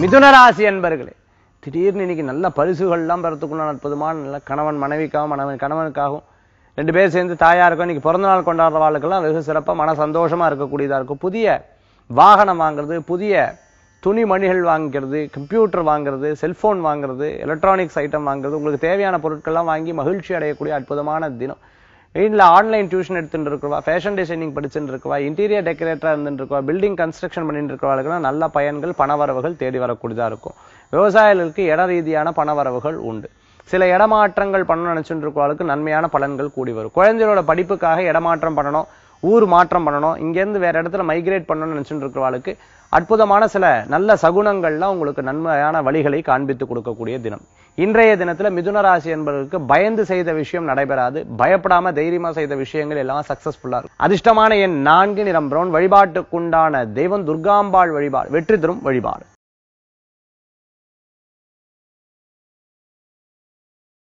மிதுனராசி என்பர்களே திடீர்னு இன்னைக்கு நல்ல பரிசுகள்லாம் பெறத்துக்குள்ள அற்புதமான நல்ல கணவன் மனைவிக்காகவும் மனைவன் கணவனுக்காகவும் ரெண்டு பேர் சேர்ந்து தாயாருக்கும் இன்னைக்கு பிறந்த நாள் கொண்டாடுற வாழ்க்கெல்லாம் வெகு சிறப்பாக மன சந்தோஷமா இருக்கக்கூடியதா இருக்கும். புதிய வாகனம் வாங்குறது புதிய துணி மணிகள் வாங்கிக்கிறது கம்ப்யூட்டர் வாங்குறது செல்போன் வாங்குறது எலக்ட்ரானிக்ஸ் ஐட்டம் வாங்குறது உங்களுக்கு தேவையான பொருட்கள்லாம் வாங்கி மகிழ்ச்சி அடையக்கூடிய அற்புதமான தினம். வீட்டில் ஆன்லைன் டியூஷன் எடுத்துட்டு இருக்கவா ஃபேஷன் டிசைனிங் படிச்சுட்டு இருக்கவா இன்டீரியர் டெக்கரேட்டராக இருந்துட்டு இருக்கவா பில்டிங் கன்ஸ்ட்ரக்ஷன் பண்ணிட்டு இருக்கவர்களுக்கு நல்ல பயன்கள் பணவரவுகள் தேடி வரக்கூடியதாக இருக்கும். விவசாயிகளுக்கு இட ரீதியான பணவரவுகள் உண்டு. சில இடமாற்றங்கள் பண்ணணும்னு நினச்சிட்டு இருக்கவாளுக்கு நன்மையான பலன்கள் கூடி வரும். குழந்தைகளோட படிப்புக்காக இடமாற்றம் பண்ணணும். ஊர் மாற்றம் பண்ணணும் இங்கேருந்து வேற இடத்துல மைக்ரேட் பண்ணணும்னு இருக்கிற வாழ்க்கை அற்புதமான சில நல்ல சகுனங்கள்லாம் உங்களுக்கு நன்மையான வழிகளை காண்பித்து கொடுக்கக்கூடிய தினம். இன்றைய தினத்தில் மிதுன ராசி என்பதற்கு பயந்து செய்த விஷயம் நடைபெறாது. பயப்படாம தைரியமா செய்த விஷயங்கள் எல்லாம் சக்சஸ்ஃபுல்லா இருக்கும். அதிர்ஷ்டமான என் நான்கு நிறம் பிரவுன் வழிபாட்டுக்குண்டான தெய்வம் துர்காம்பாள் வழிபாடு வெற்றி தரும் வழிபாடு.